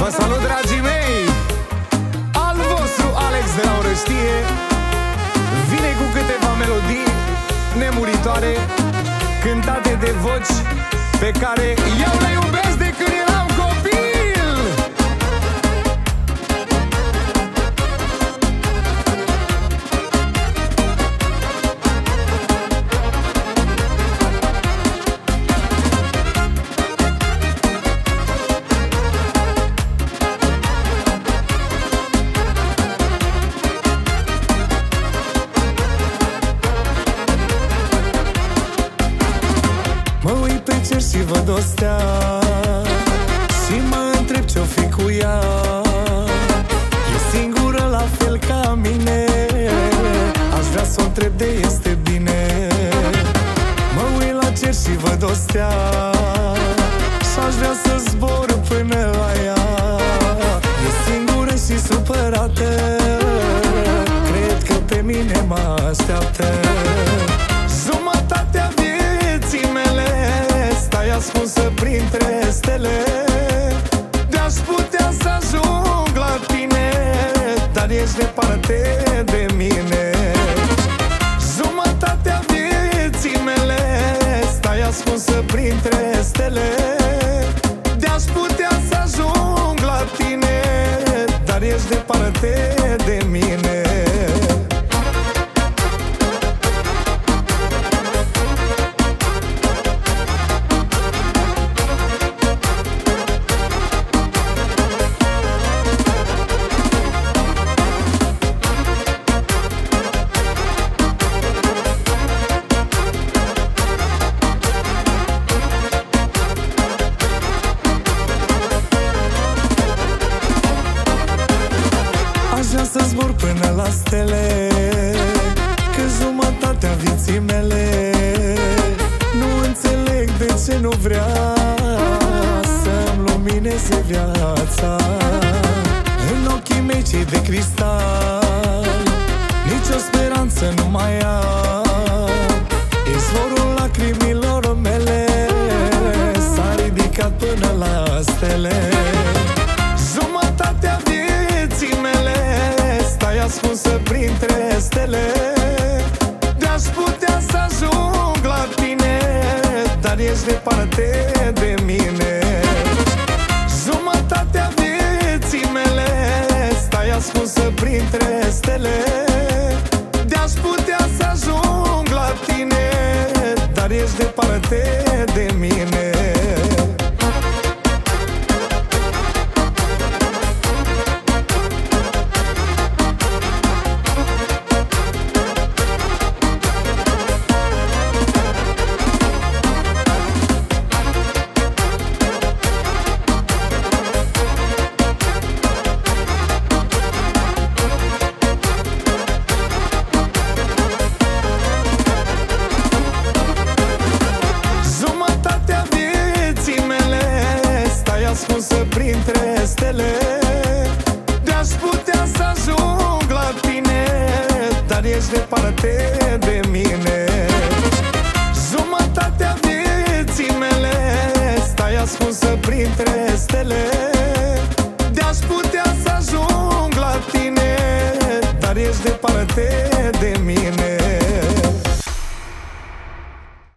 Vă salut, dragii mei! Al vostru Alex de la Orăștie Vine cu câteva melodii nemuritoare Cântate de voci pe care eu le și văd o stea Și mă întreb ce-o fi cu ea. E singură la fel ca mine. Aș vrea să o întreb de este bine. Mă uit la cer și văd o stea Și aș vrea să zbor până la ea. E singură și supărată. Cred că pe mine mă așteaptă departe de mine. Jumătatea vieții mele Stai ascunsă printre stele. De-aș putea să ajung la tine Dar ești departe până la stele Că jumătatea vieții mele Nu înțeleg de ce nu vrea Să-mi lumineze viața. În ochii mei cei de cristal Nici o speranță nu mai am Izvorul lacrimilor mele S-a ridicat până la stele ascunsă printre stele. De-aș putea să ajung la tine Dar ești departe de mine. Jumătatea vieții mele Stai ascunsă printre stele. De-aș putea să ajung la tine Dar ești departe de mine ești departe de mine.